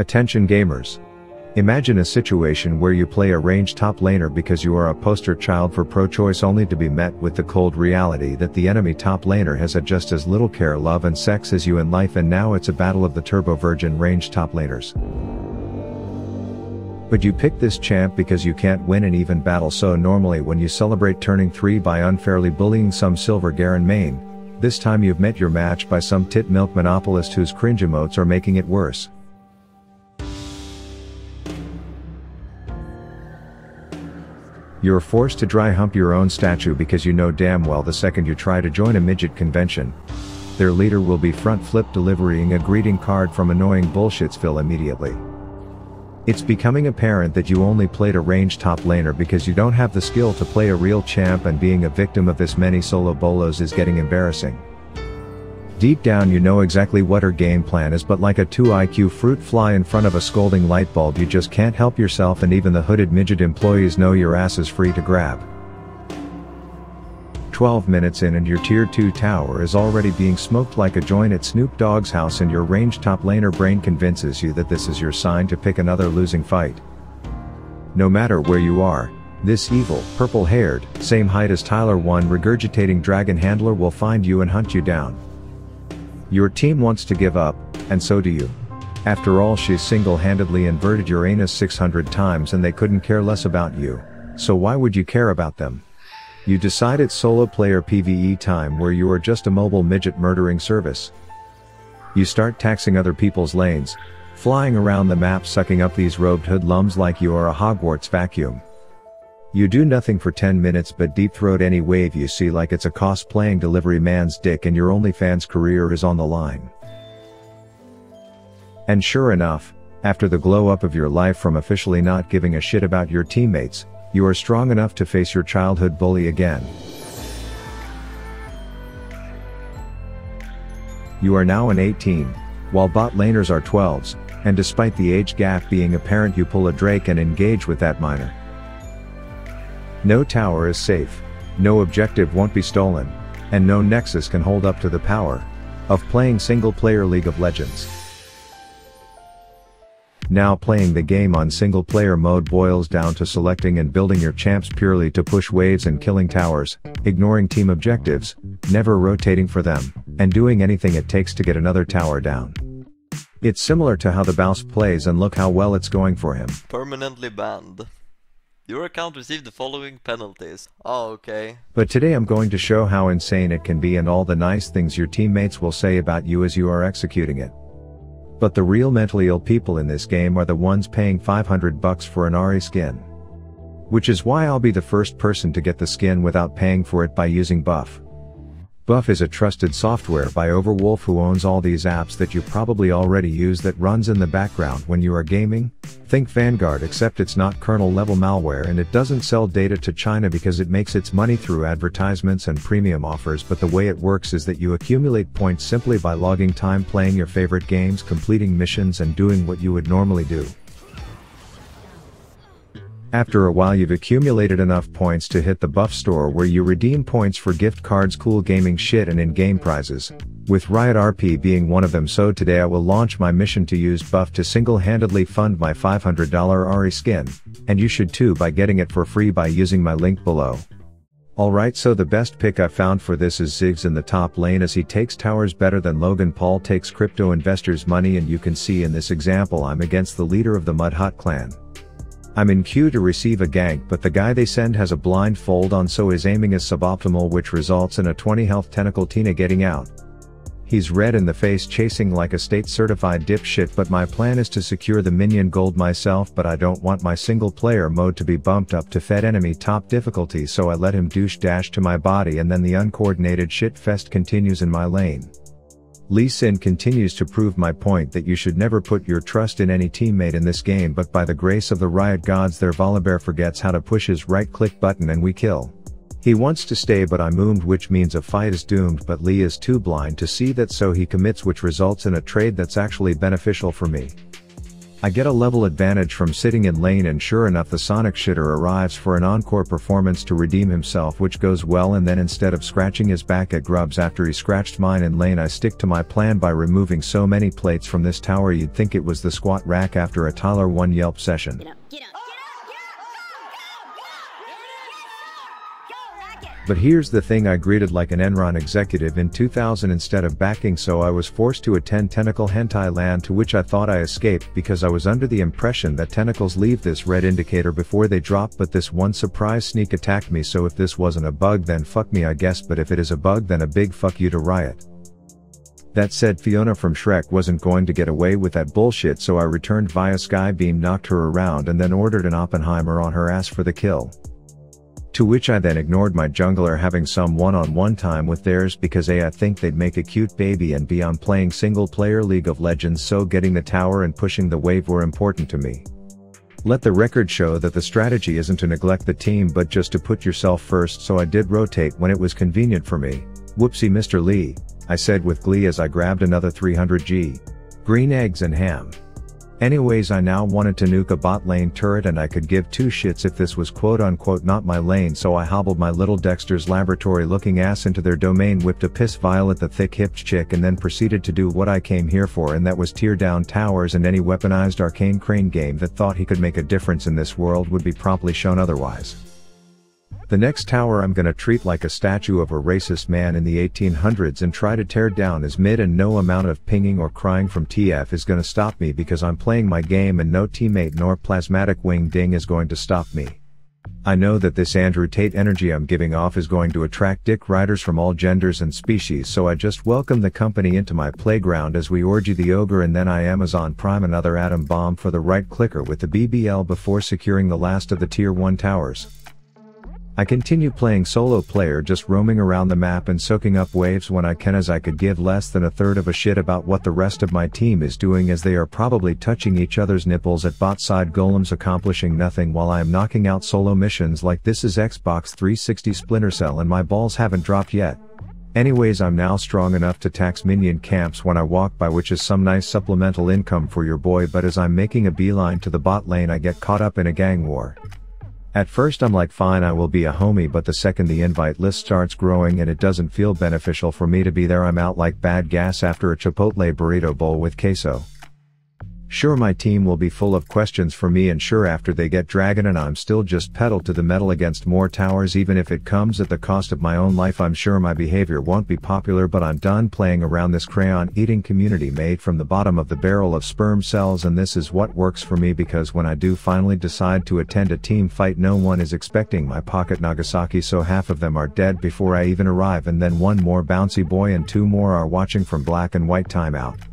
Attention gamers. Imagine a situation where you play a ranged top laner because you are a poster child for pro-choice only to be met with the cold reality that the enemy top laner has had just as little care love and sex as you in life and now it's a battle of the turbo virgin ranged top laners. But you pick this champ because you can't win an even battle so normally when you celebrate turning 3 by unfairly bullying some silver Garen main, this time you've met your match by some tit milk monopolist whose cringe emotes are making it worse. You're forced to dry hump your own statue because you know damn well the second you try to join a midget convention, their leader will be front flip delivering a greeting card from annoying bullshitsville immediately. It's becoming apparent that you only played a range top laner because you don't have the skill to play a real champ and being a victim of this many solo bolos is getting embarrassing. Deep down you know exactly what her game plan is but like a 2 IQ fruit fly in front of a scolding light bulb you just can't help yourself and even the hooded midget employees know your ass is free to grab. 12 minutes in and your tier 2 tower is already being smoked like a joint at Snoop Dogg's house and your range top laner brain convinces you that this is your sign to pick another losing fight. No matter where you are, this evil, purple-haired, same height as Tyler 1 regurgitating dragon handler will find you and hunt you down. Your team wants to give up, and so do you. After all she's single-handedly inverted your anus 600 times and they couldn't care less about you. So why would you care about them? You decide it's solo player PvE time where you are just a mobile midget murdering service. You start taxing other people's lanes, flying around the map sucking up these robed hoodlums like you are a Hogwarts vacuum. You do nothing for 10 minutes but deep throat any wave you see like it's a cosplaying delivery man's dick and your OnlyFans career is on the line. And sure enough, after the glow up of your life from officially not giving a shit about your teammates, you are strong enough to face your childhood bully again. You are now an 18, while bot laners are 12s, and despite the age gap being apparent you pull a Drake and engage with that minor. No tower is safe, no objective won't be stolen, and no nexus can hold up to the power of playing single player League of Legends. Now playing the game on single player mode boils down to selecting and building your champs purely to push waves and killing towers, ignoring team objectives, never rotating for them, and doing anything it takes to get another tower down. It's similar to how the Baus plays and look how well it's going for him. Permanently banned. Your account received the following penalties. Oh, okay. But today I'm going to show how insane it can be and all the nice things your teammates will say about you as you are executing it. But the real mentally ill people in this game are the ones paying 500 bucks for an Ahri skin. Which is why I'll be the first person to get the skin without paying for it by using Buff. Buff is a trusted software by Overwolf who owns all these apps that you probably already use that runs in the background when you are gaming. Think Vanguard except it's not kernel level malware and it doesn't sell data to China because it makes its money through advertisements and premium offers but the way it works is that you accumulate points simply by logging time playing your favorite games completing missions and doing what you would normally do. After a while you've accumulated enough points to hit the buff store where you redeem points for gift cards cool gaming shit and in-game prizes, with Riot RP being one of them so today I will launch my mission to use buff to single-handedly fund my $500 Ahri skin, and you should too by getting it for free by using my link below. Alright so the best pick I found for this is Ziggs in the top lane as he takes towers better than Logan Paul takes crypto investors money and you can see in this example I'm against the leader of the Mud Hut clan. I'm in queue to receive a gank but the guy they send has a blindfold on so his aiming is suboptimal which results in a 20 health tentacle Tina getting out. He's red in the face chasing like a state certified dipshit but my plan is to secure the minion gold myself but I don't want my single player mode to be bumped up to fed enemy top difficulty so I let him douche dash to my body and then the uncoordinated shit fest continues in my lane. Lee Sin continues to prove my point that you should never put your trust in any teammate in this game but by the grace of the riot gods their Volibear forgets how to push his right click button and we kill. He wants to stay but I'm moomed which means a fight is doomed but Lee is too blind to see that so he commits which results in a trade that's actually beneficial for me. I get a level advantage from sitting in lane and sure enough the Sonic shitter arrives for an encore performance to redeem himself which goes well and then instead of scratching his back at grubs after he scratched mine in lane I stick to my plan by removing so many plates from this tower you'd think it was the squat rack after a Tyler 1 Yelp session. Get up, get up, But here's the thing I greeted like an Enron executive in 2000 instead of backing so I was forced to attend Tentacle Hentai Land to which I thought I escaped because I was under the impression that tentacles leave this red indicator before they drop but this one surprise sneak attacked me so if this wasn't a bug then fuck me I guess but if it is a bug then a big fuck you to Riot. That said Fiona from Shrek wasn't going to get away with that bullshit so I returned via Skybeam knocked her around and then ordered an Oppenheimer on her ass for the kill. To which I then ignored my jungler having some one-on-one time with theirs because A I think they'd make a cute baby and B I'm playing single player League of Legends so getting the tower and pushing the wave were important to me. Let the record show that the strategy isn't to neglect the team but just to put yourself first so I did rotate when it was convenient for me. Whoopsie Mr. Lee, I said with glee as I grabbed another 300g. Green eggs and ham. Anyways I now wanted to nuke a bot lane turret and I could give two shits if this was quote unquote not my lane so I hobbled my little Dexter's laboratory looking ass into their domain whipped a piss vial at the thick hipped chick and then proceeded to do what I came here for and that was tear down towers and any weaponized arcane crane game that thought he could make a difference in this world would be promptly shown otherwise. The next tower I'm gonna treat like a statue of a racist man in the 1800s and try to tear down is mid and no amount of pinging or crying from TF is gonna stop me because I'm playing my game and no teammate nor plasmatic wing ding is going to stop me. I know that this Andrew Tate energy I'm giving off is going to attract dick riders from all genders and species so I just welcome the company into my playground as we orgy the ogre and then I Amazon Prime another atom bomb for the right clicker with the BBL before securing the last of the tier 1 towers. I continue playing solo player just roaming around the map and soaking up waves when I can as I could give less than a third of a shit about what the rest of my team is doing as they are probably touching each other's nipples at bot side golems accomplishing nothing while I am knocking out solo missions like this is Xbox 360 Splinter Cell and my balls haven't dropped yet. Anyways I'm now strong enough to tax minion camps when I walk by which is some nice supplemental income for your boy but as I'm making a beeline to the bot lane I get caught up in a gang war. At first I'm like fine I will be a homie but the second the invite list starts growing and it doesn't feel beneficial for me to be there I'm out like bad gas after a Chipotle burrito bowl with queso. Sure my team will be full of questions for me and sure after they get dragon and I'm still just pedal to the metal against more towers even if it comes at the cost of my own life I'm sure my behavior won't be popular but I'm done playing around this crayon eating community made from the bottom of the barrel of sperm cells and this is what works for me because when I do finally decide to attend a team fight no one is expecting my pocket Nagasaki so half of them are dead before I even arrive and then one more bouncy boy and two more are watching from black and white timeout.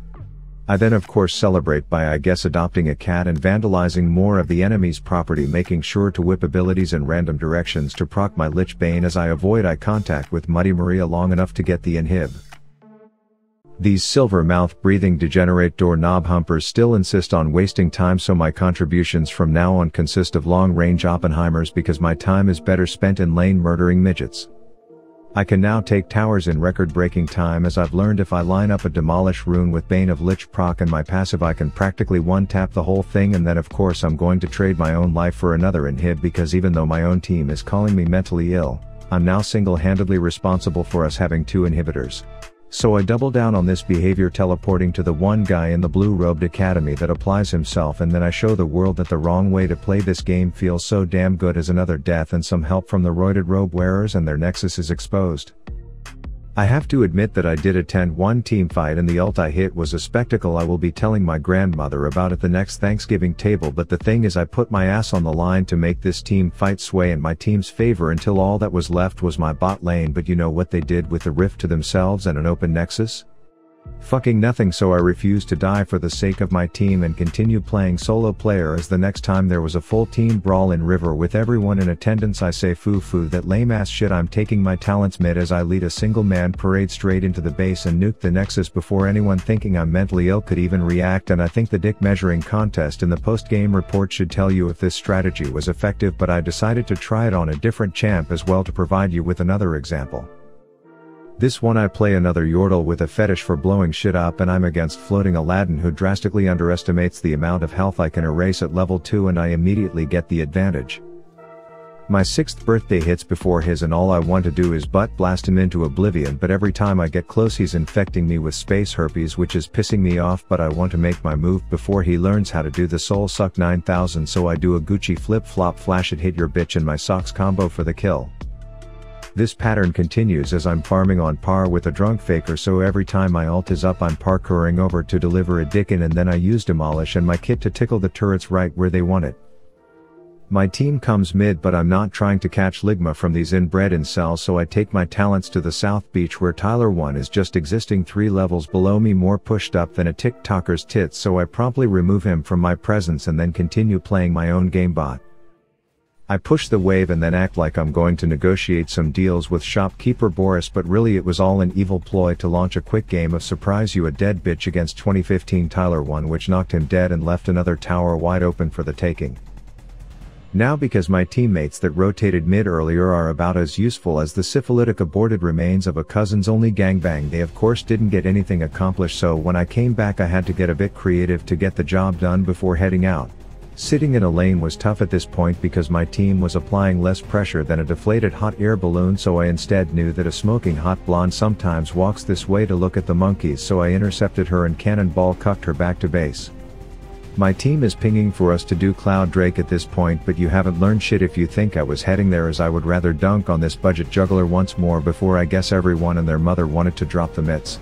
I then of course celebrate by I guess adopting a cat and vandalizing more of the enemy's property making sure to whip abilities in random directions to proc my Lich Bane as I avoid eye contact with Muddy Maria long enough to get the inhib. These silver mouth breathing degenerate doorknob humpers still insist on wasting time so my contributions from now on consist of long range Oppenheimers because my time is better spent in lane murdering midgets. I can now take towers in record breaking time as I've learned if I line up a demolish rune with Bane of Lich proc and my passive I can practically one tap the whole thing and then of course I'm going to trade my own life for another inhib because even though my own team is calling me mentally ill, I'm now single handedly responsible for us having two inhibitors. So I double down on this behavior teleporting to the one guy in the blue robed academy that applies himself and then I show the world that the wrong way to play this game feels so damn good as another death and some help from the roided robe wearers and their nexus is exposed. I have to admit that I did attend one team fight and the ult I hit was a spectacle I will be telling my grandmother about at the next Thanksgiving table but the thing is I put my ass on the line to make this team fight sway in my team's favor until all that was left was my bot lane but you know what they did with the rift to themselves and an open nexus? Fucking nothing so I refused to die for the sake of my team and continue playing solo player as the next time there was a full team brawl in river with everyone in attendance I say foo foo that lame ass shit I'm taking my talents mid as I lead a single man parade straight into the base and nuke the nexus before anyone thinking I'm mentally ill could even react and I think the dick measuring contest in the post game report should tell you if this strategy was effective but I decided to try it on a different champ as well to provide you with another example. This one I play another Yordle with a fetish for blowing shit up and I'm against floating Aladdin who drastically underestimates the amount of health I can erase at level 2 and I immediately get the advantage. My sixth birthday hits before his and all I want to do is butt blast him into oblivion but every time I get close he's infecting me with space herpes which is pissing me off but I want to make my move before he learns how to do the soul suck 9000 so I do a Gucci flip flop flash it hit your bitch in my socks combo for the kill. This pattern continues as I'm farming on par with a drunk faker so every time my ult is up I'm parkouring over to deliver a dickin and then I use demolish and my kit to tickle the turrets right where they want it. My team comes mid but I'm not trying to catch Ligma from these inbred incels so I take my talents to the south beach where Tyler 1 is just existing 3 levels below me more pushed up than a TikToker's tits so I promptly remove him from my presence and then continue playing my own gamebot. I push the wave and then act like I'm going to negotiate some deals with shopkeeper Boris but really it was all an evil ploy to launch a quick game of surprise you a dead bitch against 2015 Tyler 1 which knocked him dead and left another tower wide open for the taking. Now because my teammates that rotated mid earlier are about as useful as the syphilitic aborted remains of a cousin's only gangbang they of course didn't get anything accomplished so when I came back I had to get a bit creative to get the job done before heading out. Sitting in a lane was tough at this point because my team was applying less pressure than a deflated hot air balloon so I instead knew that a smoking hot blonde sometimes walks this way to look at the monkeys so I intercepted her and cannonball cucked her back to base. My team is pinging for us to do Cloud Drake at this point but you haven't learned shit if you think I was heading there as I would rather dunk on this budget juggler once more before I guess everyone and their mother wanted to drop the mitts.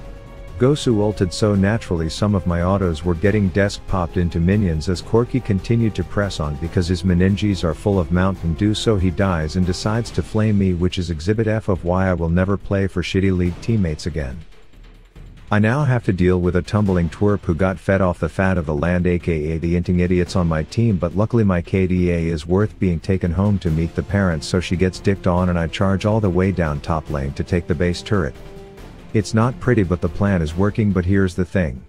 Gosu ulted so naturally some of my autos were getting desk popped into minions as Corki continued to press on because his meninges are full of Mountain Dew so he dies and decides to flame me which is exhibit F of why I will never play for shitty league teammates again. I now have to deal with a tumbling twerp who got fed off the fat of the land aka the inting idiots on my team but luckily my KDA is worth being taken home to meet the parents so she gets dicked on and I charge all the way down top lane to take the base turret. It's not pretty but the plan is working but here's the thing.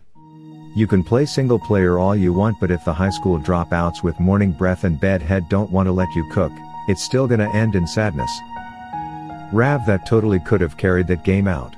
You can play single player all you want but if the high school dropouts with morning breath and bedhead don't want to let you cook, it's still gonna end in sadness. Rav that totally could have carried that game out.